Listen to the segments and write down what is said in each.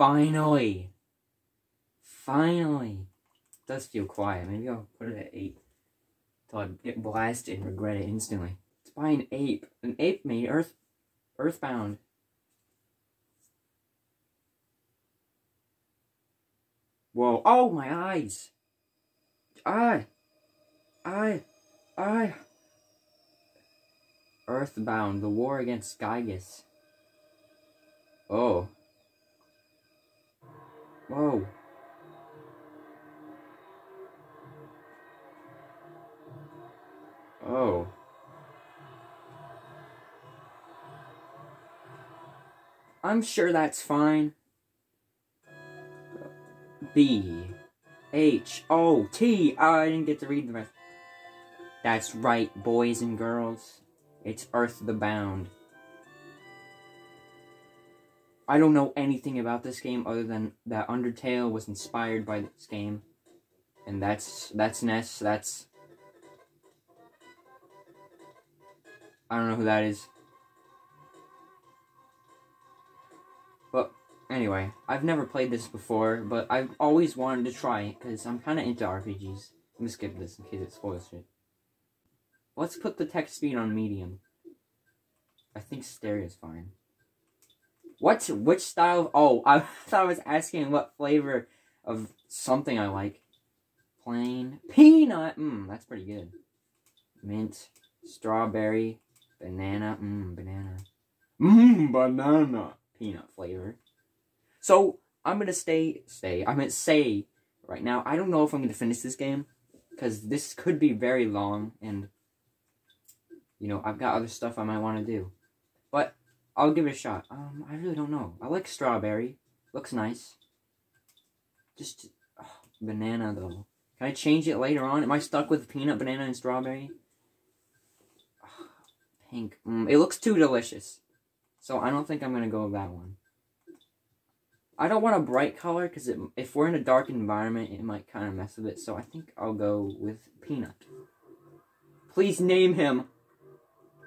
Finally. Finally. It does feel quiet. Maybe I'll put it at 8. Till I get blasted and regret it instantly. It's by an ape. An ape made Earth Earthbound. Whoa. Oh, my eyes. I. I. I. Earthbound, the war against Giygas. Oh. Whoa. Oh. I'm sure that's fine. B. H. O. T. Oh, I didn't get to read the rest. That's right, boys and girls. It's Earth the Bound. I don't know anything about this game other than that Undertale was inspired by this game. And that's that's Ness, that's I don't know who that is. But anyway, I've never played this before, but I've always wanted to try it because I'm kind of into RPGs. Let me skip this in case it spoils shit. Let's put the text speed on medium. I think stereo is fine. What? Which style? Of, oh, I thought I was asking what flavor of something I like. Plain peanut. Mmm, that's pretty good. Mint, strawberry, banana. Mmm, banana. Mmm, banana. Peanut flavor. So I'm gonna stay. Stay. I'm gonna say right now. I don't know if I'm gonna finish this game because this could be very long and you know I've got other stuff I might want to do. But I'll give it a shot. Um, I really don't know. I like strawberry. Looks nice. Just oh, banana though. Can I change it later on? Am I stuck with peanut, banana, and strawberry? Oh, pink. Mm, it looks too delicious. So I don't think I'm going to go with that one. I don't want a bright color because if we're in a dark environment, it might kind of mess with it. So I think I'll go with peanut. Please name him.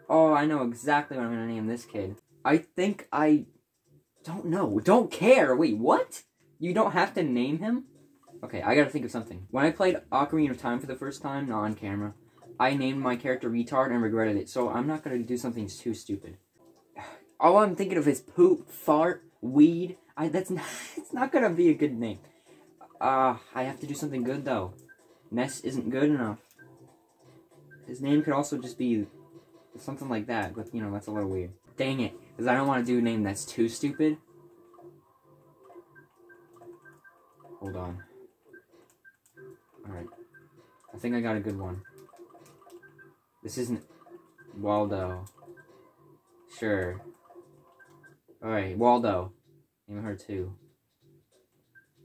Oh, I know exactly what I'm going to name this kid. I think I don't know. Don't care. Wait, what? You don't have to name him? Okay, I gotta think of something. When I played Ocarina of Time for the first time, not on camera, I named my character Retard and regretted it, so I'm not gonna do something too stupid. All I'm thinking of is poop, fart, weed. I that's not, it's not gonna be a good name. Uh, I have to do something good though. Ness isn't good enough. His name could also just be something like that, but you know, that's a little weird. Dang it, because I don't want to do a name that's too stupid. Hold on. Alright. I think I got a good one. This isn't Waldo. Sure. Alright, Waldo. Name her too.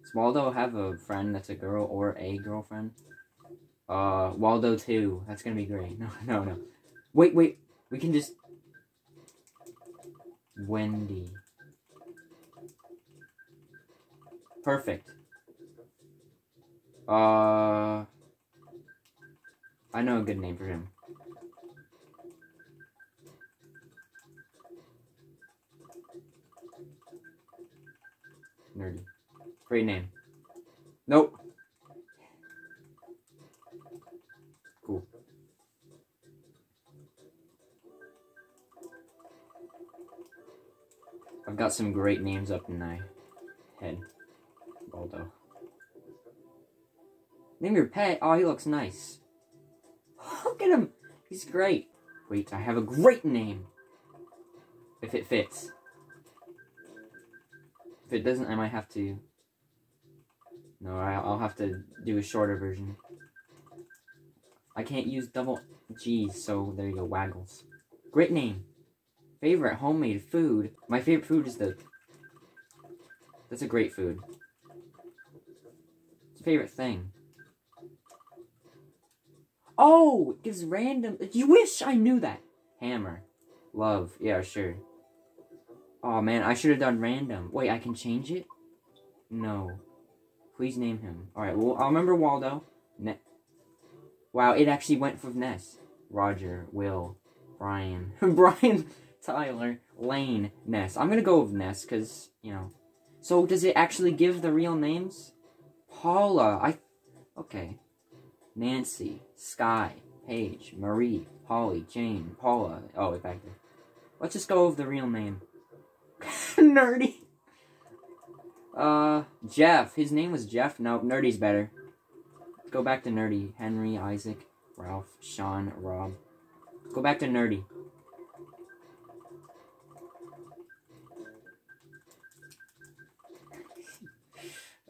Does Waldo have a friend that's a girl or a girlfriend? Uh, Waldo too. That's gonna be great. No, no, no. Wait, wait. We can just Wendy. Perfect. Uh, I know a good name for him. Nerdy. Great name. Nope. I've got some great names up in my head. Baldo. Name your pet. Oh, he looks nice. Look at him. He's great. Wait, I have a great name. If it fits. If it doesn't, I might have to... No, I'll have to do a shorter version. I can't use double G's, so there you go, Waggles. Great name. Favorite homemade food. My favorite food is the... That's a great food. It's a favorite thing. Oh! It gives random... You wish I knew that! Hammer. Love. Yeah, sure. Oh, man. I should have done random. Wait, I can change it? No. Please name him. Alright, well, I'll remember Waldo. Ne wow, it actually went for Ness. Roger. Will. Brian. Brian... Tyler, Lane, Ness. I'm gonna go with Ness because, you know. So does it actually give the real names? Paula, I... Okay. Nancy, Sky, Paige, Marie, Polly, Jane, Paula. Oh, wait, back there. Let's just go with the real name. Nerdy. Uh, Jeff. His name was Jeff. Nope, Nerdy's better. Go back to Nerdy. Henry, Isaac, Ralph, Sean, Rob. Go back to Nerdy.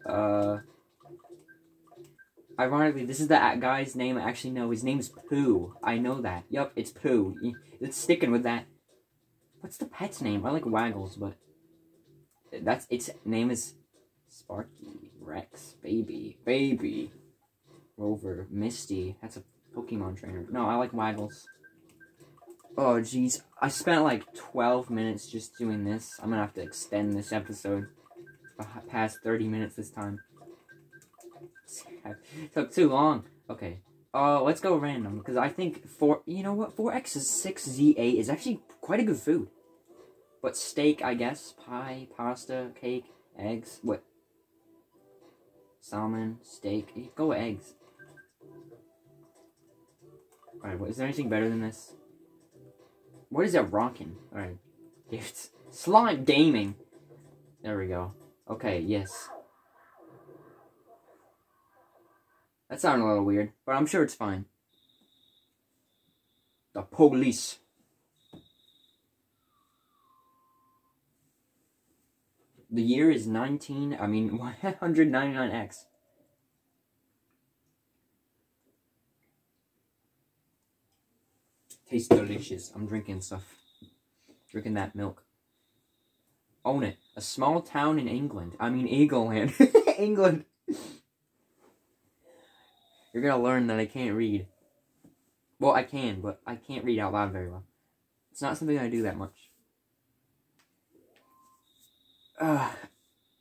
Uh, ironically, this is the guy's name actually know. His name's Pooh. I know that. Yup, it's Pooh. It's sticking with that. What's the pet's name? I like Waggles, but that's its name is Sparky, Rex, Baby, Baby, Rover, Misty. That's a Pokemon trainer. No, I like Waggles. Oh, jeez. I spent like 12 minutes just doing this. I'm gonna have to extend this episode past 30 minutes this time. Took too long. Okay. Uh, let's go random, because I think 4, you know what, 4x is 6z8 is actually quite a good food. But steak, I guess, pie, pasta, cake, eggs, what? Salmon, steak, go eggs. Alright, is there anything better than this? What is that rocking? Alright. It's slime gaming. There we go. Okay, yes. That sounded a little weird, but I'm sure it's fine. The police. The year is 19, I mean 199x. Tastes delicious. I'm drinking stuff. Drinking that milk. Own it. A small town in England. I mean Eagleland. England. You're gonna learn that I can't read. Well, I can, but I can't read out loud very well. It's not something I do that much. Uh,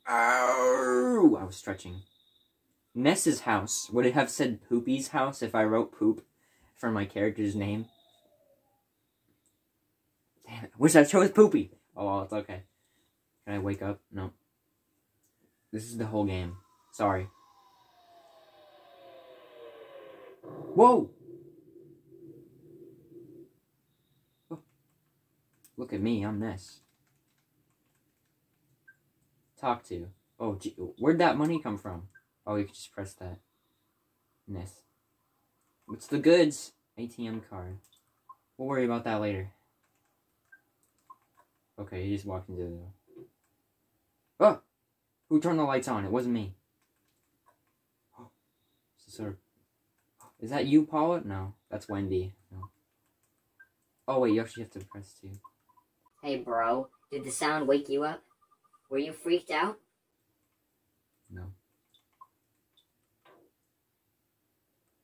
oh, I was stretching. Ness's house. Would it have said Poopy's house if I wrote poop for my character's name? Damn it. Wish I chose Poopy. Oh, well, it's okay. Can I wake up? No. This is the whole game. Sorry. Whoa! Oh. Look at me, I'm Ness. Talk to. Oh, gee, where'd that money come from? Oh, you can just press that. Ness. What's the goods? ATM card. We'll worry about that later. Okay, he just walked into the... Oh! Who turned the lights on? It wasn't me. Oh, sort. Is that you, Paula? No, that's Wendy. No. Oh, wait, you actually have to press two. Hey, bro. Did the sound wake you up? Were you freaked out? No.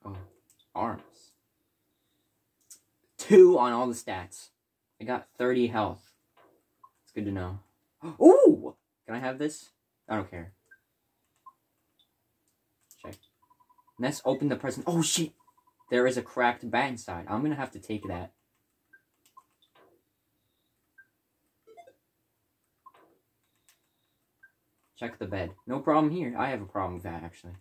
Oh, arms. Two on all the stats. I got 30 health. It's good to know. Ooh! Can I have this? I don't care. Check. Let's open the present. Oh, shit! There is a cracked bag side. I'm gonna have to take that. Check the bed. No problem here. I have a problem with that, actually.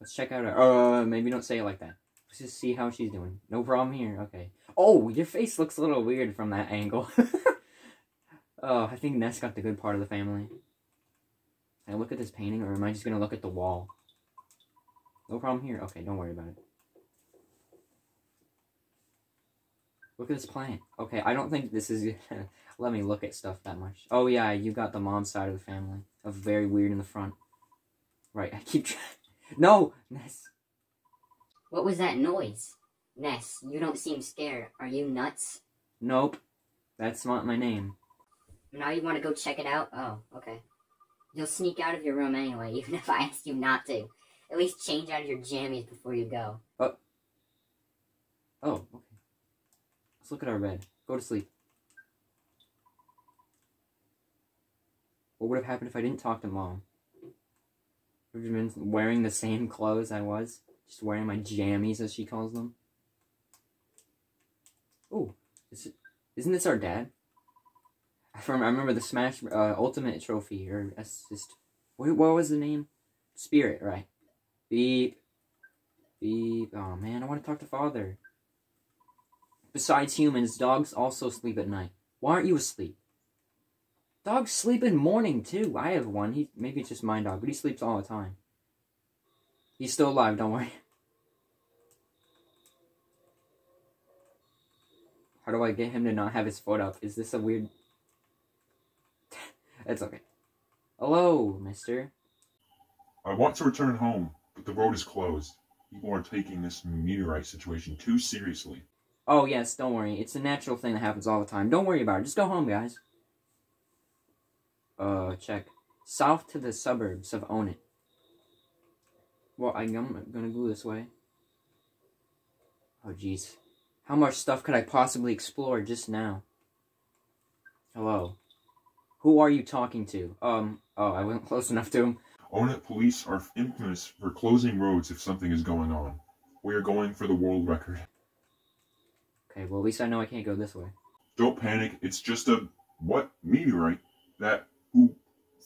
Let's check out her. Uh, maybe don't say it like that. Let's just see how she's doing. No problem here. Okay. Oh, your face looks a little weird from that angle. oh, I think Ness got the good part of the family. Can I look at this painting, or am I just to look at the wall? No problem here. Okay, don't worry about it. Look at this plant. Okay, I don't think this is let me look at stuff that much. Oh yeah, you got the mom side of the family. Of very weird in the front. Right, I keep trying. No! Ness. What was that noise? Ness, you don't seem scared. Are you nuts? Nope. That's not my name. Now you want to go check it out? Oh, okay. You'll sneak out of your room anyway, even if I ask you not to. At least change out of your jammies before you go. Oh. Oh, okay. Let's look at our bed. Go to sleep. What would have happened if I didn't talk to mom? Would have been wearing the same clothes I was? Just wearing my jammies, as she calls them? Oh, is it, isn't this our dad? I remember the Smash uh, Ultimate Trophy or assist. What, what was the name? Spirit, right? Beep. Beep. Oh man, I want to talk to Father. Besides humans, dogs also sleep at night. Why aren't you asleep? Dogs sleep in morning too. I have one. He maybe it's just my dog, but he sleeps all the time. He's still alive. Don't worry. How do I get him to not have his foot up? Is this a weird? It's okay. Hello, Mister. I want to return home, but the road is closed. People are taking this meteorite situation too seriously. Oh yes, don't worry. It's a natural thing that happens all the time. Don't worry about it. Just go home, guys. Uh, check. South to the suburbs of Onett. Well, I'm gonna go this way. Oh, jeez. How much stuff could I possibly explore just now? Hello. Who are you talking to? Um, oh, I wasn't close enough to him. Onett police are infamous for closing roads if something is going on. We are going for the world record. Okay, well, at least I know I can't go this way. Don't panic. It's just a, what, meteorite? That, who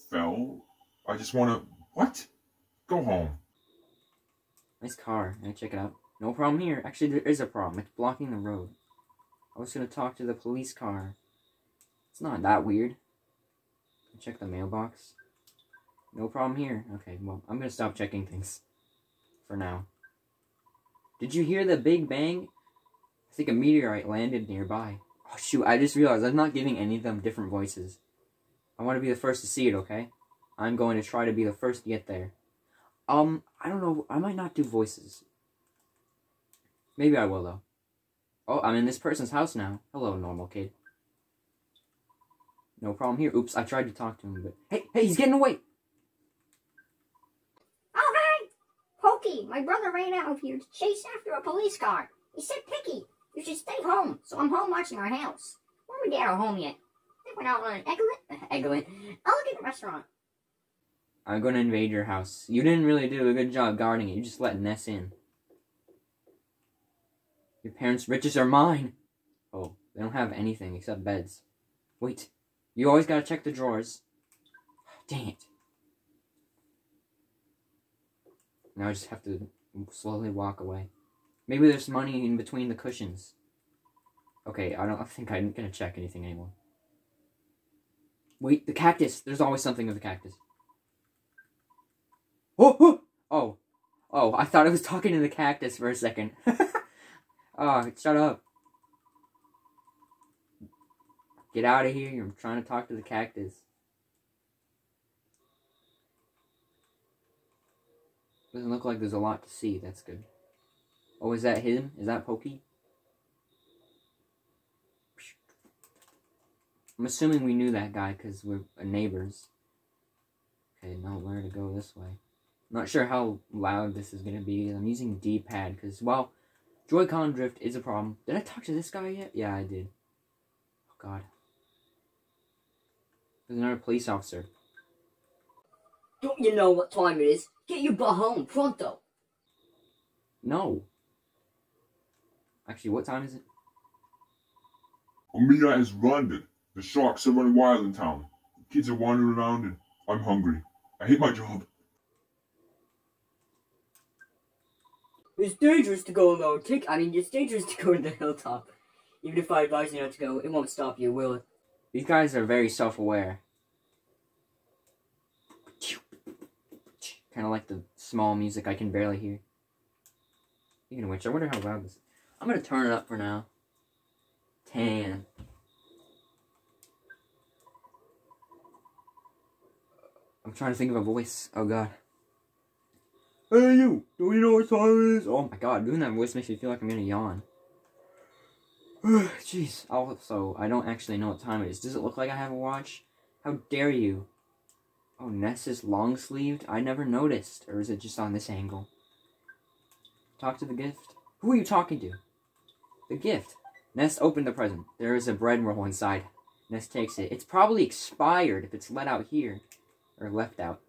fell? I just want to, what? Go home. Nice car. Can I check it out? No problem here. Actually, there is a problem. It's blocking the road. I was going to talk to the police car. It's not that weird. Check the mailbox. No problem here. Okay, well, I'm to stop checking things. For now. Did you hear the big bang? I think a meteorite landed nearby. Oh, shoot. I just realized I'm not giving any of them different voices. I want to be the first to see it, okay? I'm going to try to be the first to get there. Um, I don't know. I might not do voices. Maybe I will, though. Oh, I'm in this person's house now. Hello, normal kid. No problem here. Oops, I tried to talk to him, but... Hey, hey, he's getting away! Oh, hey! Pokey, my brother ran out of here to chase after a police car. He said, Picky, you should stay home. So I'm home watching our house. When we get our home yet? I think we're out on an. I'll look the restaurant. I'm gonna invade your house. You didn't really do a good job guarding it. You just let Ness in. Your parents' riches are mine. Oh, they don't have anything except beds. Wait, you always gotta check the drawers. Dang it. Now I just have to slowly walk away. Maybe there's money in between the cushions. Okay, I don't think I'm gonna check anything anymore. Wait, the cactus! There's always something with the cactus. Oh, oh, oh, oh! I thought I was talking to the cactus for a second. oh, shut up! Get out of here! I'm trying to talk to the cactus. Doesn't look like there's a lot to see. That's good. Oh, is that him? Is that Pokey? I'm assuming we knew that guy because we're neighbors. Okay, now where to go this way? Not sure how loud this is going to be. I'm using D-pad because, well, Joy-Con drift is a problem. Did I talk to this guy yet? Yeah, I did. Oh, God. There's another police officer. Don't you know what time it is? Get your butt home, pronto. No. Actually, what time is it? Omiya is landed. The sharks are running wild in town. The kids are wandering around and I'm hungry. I hate my job. It's dangerous to go alone. Take, I mean, it's dangerous to go to the hilltop. Even if I advise you not to go, it won't stop you, will it? These guys are very self-aware. Kind of like the small music I can barely hear. Speaking of which, I wonder how loud this is. I'm going to turn it up for now. 10. I'm trying to think of a voice. Oh, God. Hey, you! Do you know what time it is? Oh, my God. Doing that voice makes me feel like I'm going to yawn. Jeez. Also, I don't actually know what time it is. Does it look like I have a watch? How dare you? Oh, Ness is long-sleeved? I never noticed. Or is it just on this angle? Talk to the gift? Who are you talking to? The gift. Ness opened the present. There is a bread roll inside. Ness takes it. It's probably expired if it's let out here. Or left out.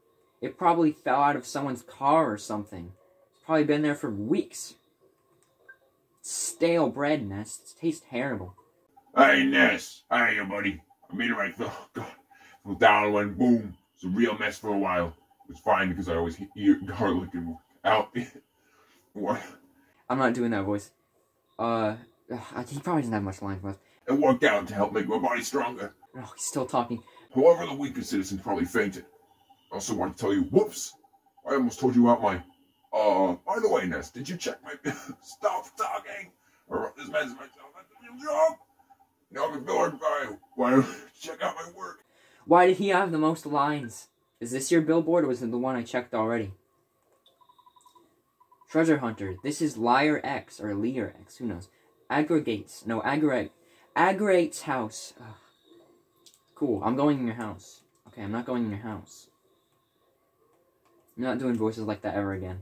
It probably fell out of someone's car or something. It's probably been there for weeks. Stale bread, Ness. It tastes terrible. Hey, Ness. Hey, buddy. A meteorite fell, God, fell down went boom. It's a real mess for a while. It's fine because I always eat garlic and out. What? I'm not doing that voice. Uh, he probably doesn't have much lines left. It worked out to help make my body stronger. Oh, he's still talking. However, the weaker citizens probably fainted. I also want to tell you, whoops! I almost told you about my. Uh, by the way, Ness, did you check my. Stop talking! Or message myself. That's a real joke! Now I'm bored by. Why check out my work? Why did he have the most lines? Is this your billboard or was it the one I checked already? Treasure Hunter. This is Liar X or Lear X. Who knows? Aggregates. No, aggregate. Aggregates house. Ugh. Cool. I'm going in your house. Okay, I'm not going in your house. I'm not doing voices like that ever again.